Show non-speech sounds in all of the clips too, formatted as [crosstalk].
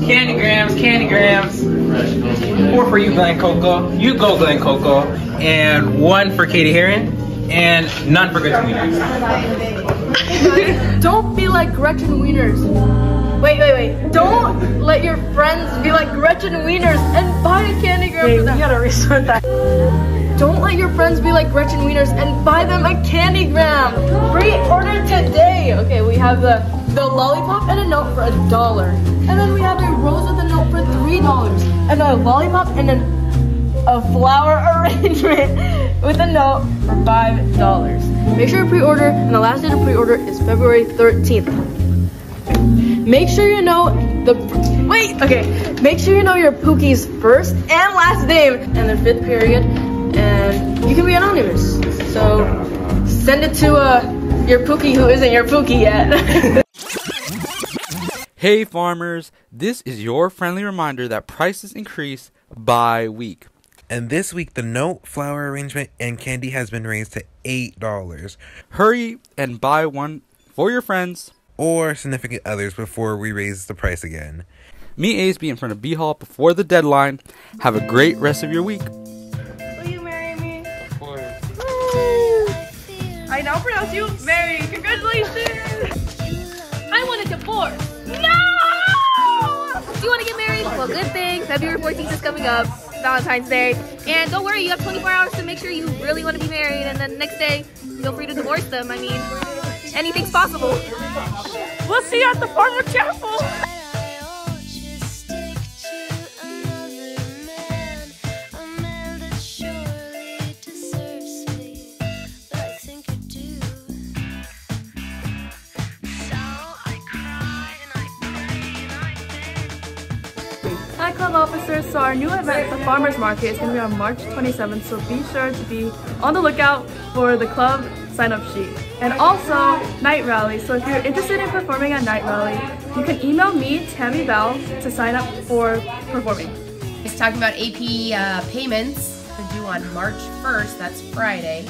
Candy grams, candy grams. Four for you, Glen Coco. You go, Glen Coco. And one for Cady Heron. And none for Gretchen Wieners. [laughs] Don't be like Gretchen Wieners. Wait, wait, wait. Don't let your friends be like Gretchen Wieners and buy a candy gram Wait, for we them. gotta restart that. Don't let your friends be like Gretchen Wieners and buy them a candy gram. Pre-order today. Okay, we have the the lollipop and a note for a dollar, and then we have a rose with a note for three dollars, and a lollipop and an, a flower [laughs] arrangement with a note for five dollars. Make sure to pre-order, and the last day to pre-order is February 13th. Make sure you know the wait. Okay, make sure you know your Pookie's first and last name and their fifth period, and you can be anonymous. So send it to uh your Pookie who isn't your Pookie yet. [laughs] Hey farmers, this is your friendly reminder that prices increase by week. And this week, the note, flower arrangement, and candy has been raised to $8 Hurry and buy one for your friends. or significant others before we raise the price again. Meet ASB in front of B Hall before the deadline. Have a great rest of your week. Will you marry me? I now pronounce you Mary. Congratulations! I want a divorce. Good thing. February 14th is coming up, Valentine's Day. And don't worry, you have 24 hours to make sure you really want to be married. And then the next day, feel free to divorce them. I mean, anything's possible. We'll see you at the Farmer Chapel. Club officers, so our new event, the Farmers Market, is going to be on March 27th, so be sure to be on the lookout for the club sign-up sheet. And also, Night Rally, so if you're interested in performing at Night Rally, you can email me, Tammy Bell, to sign up for performing. It's talking about AP uh, payments are due on March 1st, that's Friday.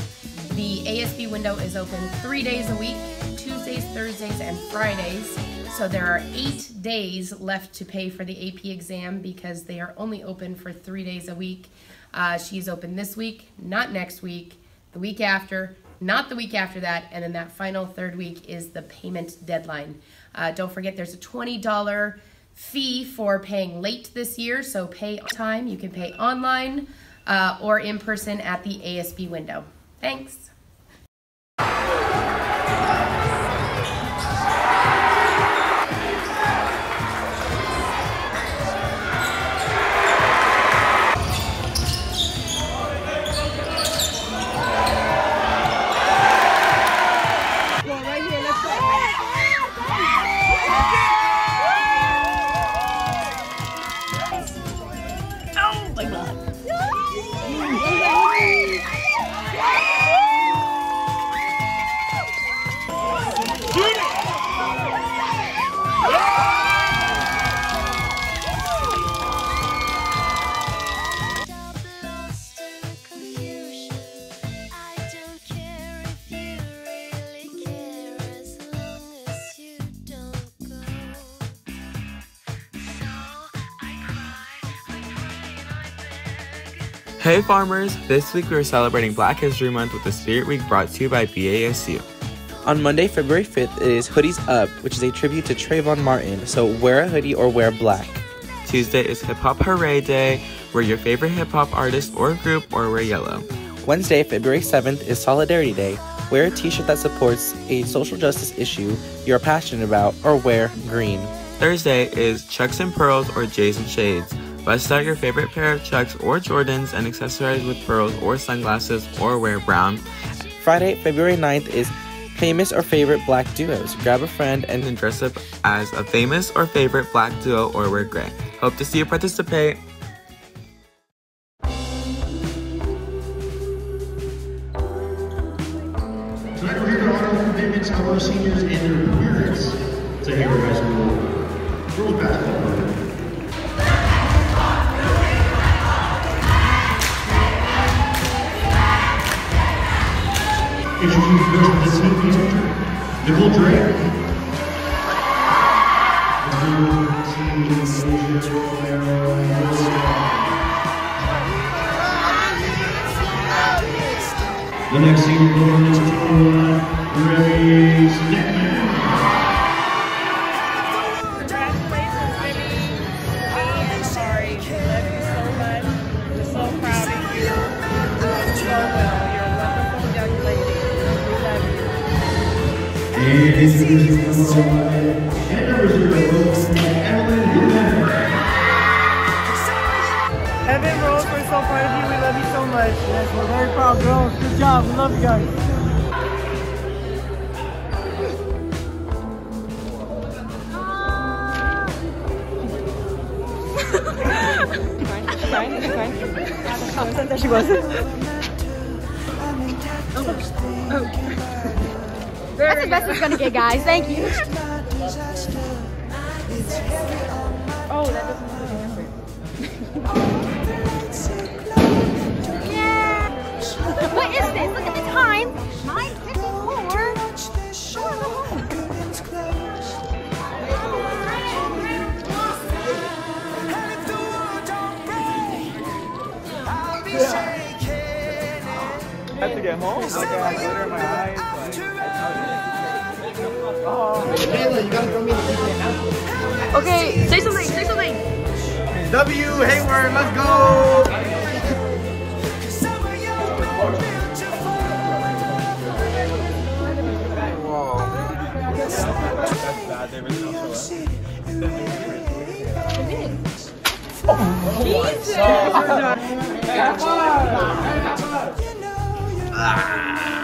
The ASB window is open three days a week, Tuesdays, Thursdays, and Fridays. So there are eight days left to pay for the AP exam because they are only open for three days a week. Uh, she's open this week, not next week, the week after, not the week after that, and then that final third week is the payment deadline. Uh, don't forget there's a $20 fee for paying late this year, so pay on time. You can pay online uh, or in person at the ASB window. Thanks. Hey farmers! This week we are celebrating Black History Month with the Spirit Week brought to you by BASU. On Monday, February 5th, it is Hoodies Up, which is a tribute to Trayvon Martin. So wear a hoodie or wear black. Tuesday is Hip Hop Hooray Day. Wear your favorite hip hop artist or group or wear yellow. Wednesday, February 7th, is Solidarity Day. Wear a t shirt that supports a social justice issue you're passionate about or wear green. Thursday is Chucks and Pearls or Jays and Shades. Bust out your favorite pair of Chucks or Jordans and accessorize with pearls or sunglasses or wear brown. Friday, February 9th, is Famous or Favorite Black Duos. Grab a friend and then dress up as a famous or favorite black duo or wear gray. Hope to see you participate. Tonight we're here to the commitments our seniors and their parents to Hayward High School girls basketball program. introduce version the Smith teacher, Nicole Drake. The next single goes to Ray's next. Introducing number 11 and number 0, Evelyn Human. Evan Rose, we're so proud of you. We love you so much. Yes, we're very proud, girls. Good job. We love you guys. She wasn't. [laughs] Oh. That's the best it's gonna get, guys. Thank you. Oh, that doesn't yeah. What is this? Look at the time. 9.54. I have to get home. Okay, I have glitter in my eyes. Okay, say something, say something. W Hayward, let's go. [laughs]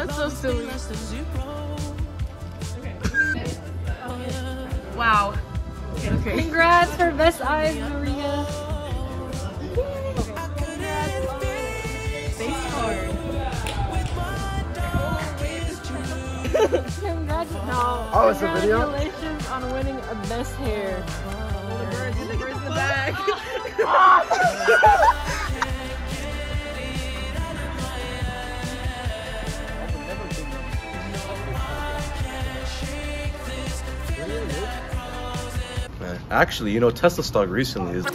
That's so silly. Wow. Okay. Congrats for best eyes, Maria. Face [laughs] card. No. Oh, it's a video? Congratulations on winning a best hair. The birds, the birds in the back. [laughs] Ah! [laughs] Actually, you know, Tesla stock recently is.